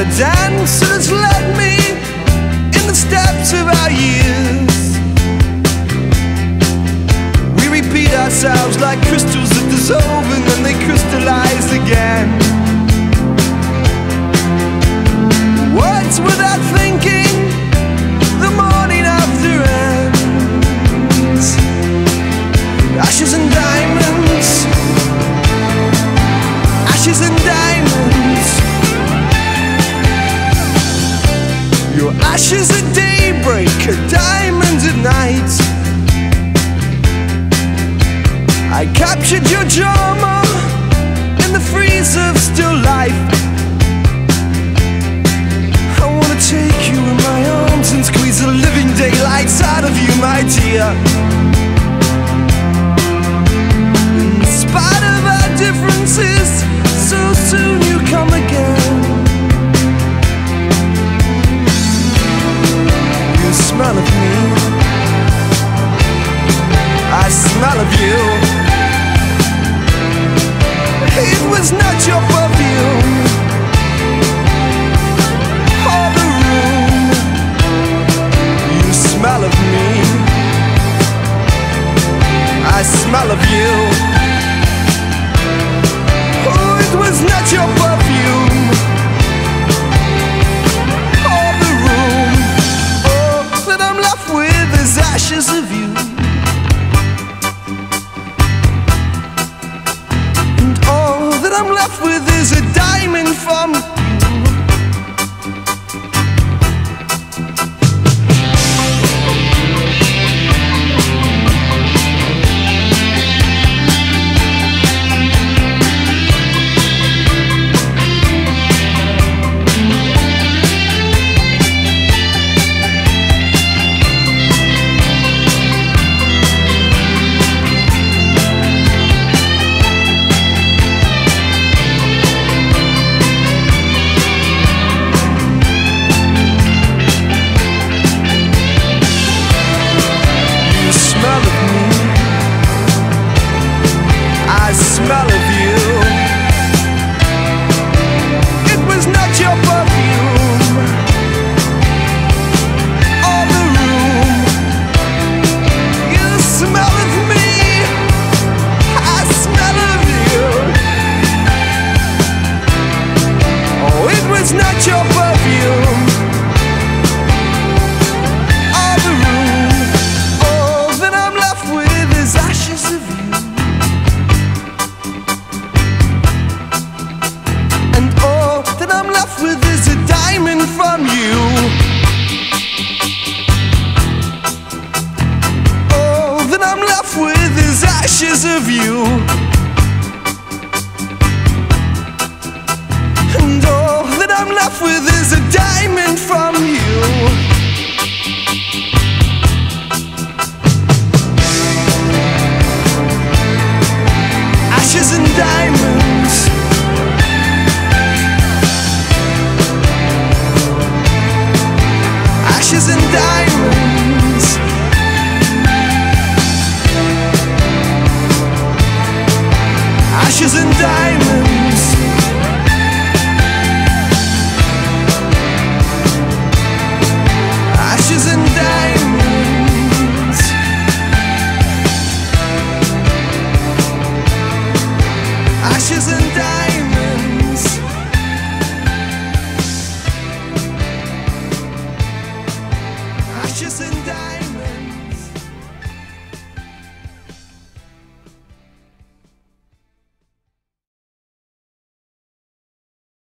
a dancer's led me in the steps of our years. We repeat ourselves like crystals that dissolve and then they crystallize again. Words without thinking, the morning after ends. Ashes and diamonds, ashes and Your ashes at daybreak, diamonds at night. I captured your drama in the freeze of still life. I wanna take you in my arms and squeeze the living daylights out of you, my dear. In spite of our differences, so soon you come again. Smell of you. It was not your perfume smell of you. And diamonds.